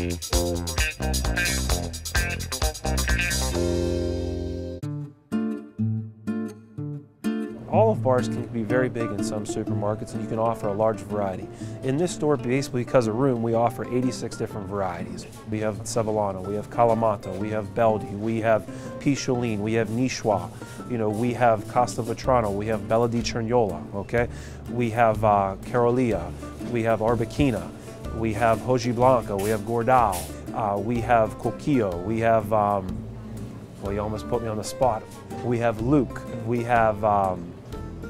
Olive bars can be very big in some supermarkets and you can offer a large variety. In this store, basically because of room, we offer 86 different varieties. We have Sevillano, we have Kalamata, we have Beldi, we have Picholine, we have Niçoise, you know, we have Costa Castelvetrano, we have Bella di Cerignola, okay? We have uh, Carolia, we have Arbequina, we have Hoji Blanco, we have Gordal, uh, we have Coquillo, we have, um, well, you almost put me on the spot. We have Lucques, we have um,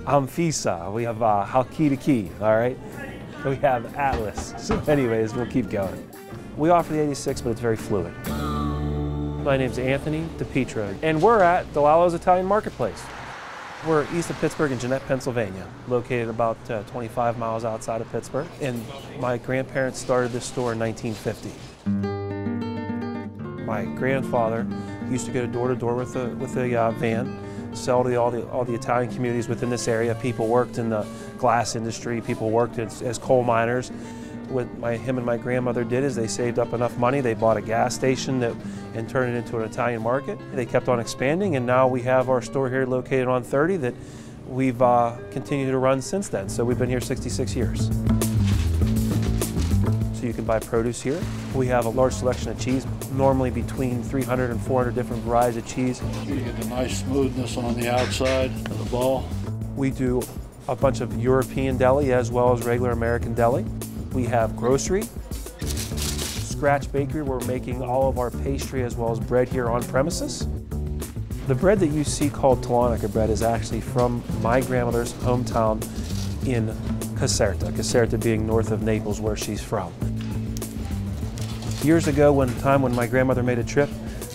Amfissa, we have uh, Halkidiki, all right? We have Atlas. So anyways, we'll keep going. We offer the 86, but it's very fluid. My name's Anthony DePietro, and we're at DeLallo's Italian Marketplace. We're east of Pittsburgh in Jeannette, Pennsylvania, located about uh, 25 miles outside of Pittsburgh. And my grandparents started this store in 1950. My grandfather used to go door to door with a, with a uh, van sell to all the, all the Italian communities within this area. People worked in the glass industry, people worked as, as coal miners. What my, him and my grandmother did is they saved up enough money, they bought a gas station that, and turned it into an Italian market. They kept on expanding and now we have our store here located on 30 that we've uh, continued to run since then. So we've been here 66 years. So you can buy produce here. We have a large selection of cheese, normally between 300 and 400 different varieties of cheese. You get the nice smoothness on the outside of the ball. We do a bunch of European deli as well as regular American deli. We have grocery, scratch bakery. We're making all of our pastry as well as bread here on premises. The bread that you see called Talonica bread is actually from my grandmother's hometown in Caserta, Caserta being north of Naples where she's from. Years ago, one time when my grandmother made a trip,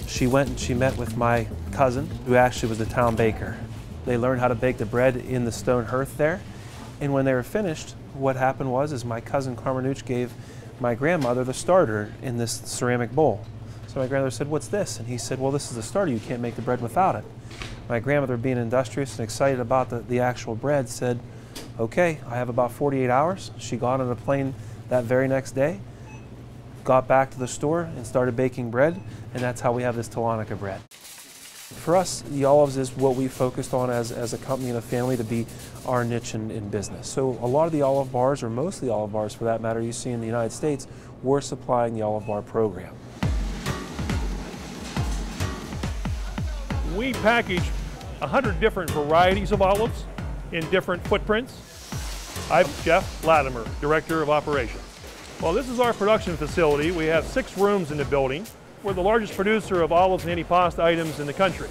she went and she met with my cousin, who actually was the town baker. They learned how to bake the bread in the stone hearth there. And when they were finished, what happened was is my cousin Carmenuch gave my grandmother the starter in this ceramic bowl. So my grandmother said, what's this? And he said, well, this is the starter. You can't make the bread without it. My grandmother, being industrious and excited about the, the actual bread, said, okay, I have about 48 hours. She got on a plane that very next day got back to the store and started baking bread, and that's how we have this Talonica bread. For us, the olives is what we focused on as, as a company and a family to be our niche in, in business. So a lot of the olive bars, or most of the olive bars for that matter, you see in the United States, we're supplying the olive bar program. We package 100 different varieties of olives in different footprints. I'm Jeff Latimer, Director of Operations. Well, this is our production facility. We have six rooms in the building. We're the largest producer of olives and antipasta items in the country.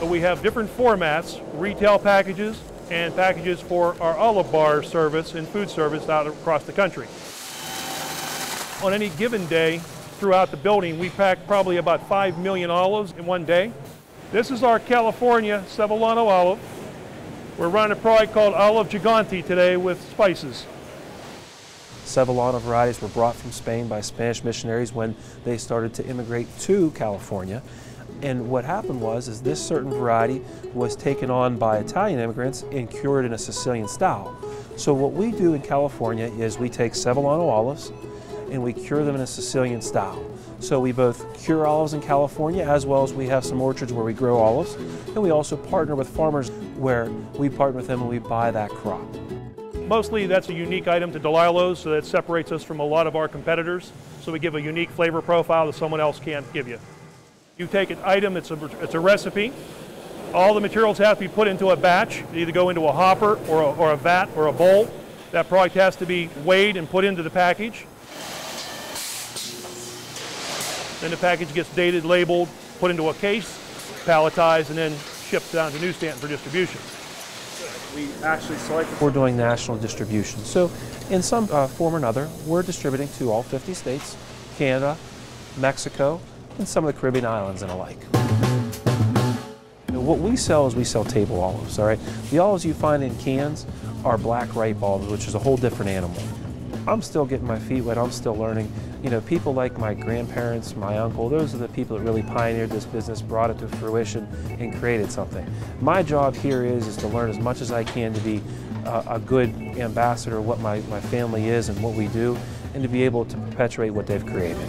So we have different formats, retail packages, and packages for our olive bar service and food service out across the country. On any given day throughout the building, we pack probably about 5 million olives in one day. This is our California Sevillano olive. We're running a product called Olive Gigante today with spices. Sevillano varieties were brought from Spain by Spanish missionaries when they started to immigrate to California. And what happened was is this certain variety was taken on by Italian immigrants and cured in a Sicilian style. So what we do in California is we take Sevillano olives and we cure them in a Sicilian style. So we both cure olives in California as well as we have some orchards where we grow olives. And we also partner with farmers where we partner with them and we buy that crop. Mostly that's a unique item to DeLallo's, so that separates us from a lot of our competitors. So we give a unique flavor profile that someone else can't give you. You take an item, it's a, it's a recipe. All the materials have to be put into a batch. They either go into a hopper or a, or a vat or a bowl. That product has to be weighed and put into the package. Then the package gets dated, labeled, put into a case, palletized, and then shipped down to newsstand for distribution we actually select. We're doing national distribution. So in some uh, form or another, we're distributing to all 50 states, Canada, Mexico, and some of the Caribbean islands and alike. what we sell is we sell table olives, all right? The olives you find in cans are black ripe olives, which is a whole different animal. I'm still getting my feet wet, I'm still learning. You know, people like my grandparents, my uncle, those are the people that really pioneered this business, brought it to fruition, and created something. My job here is, is to learn as much as I can to be a good ambassador of what my, my family is and what we do, and to be able to perpetuate what they've created.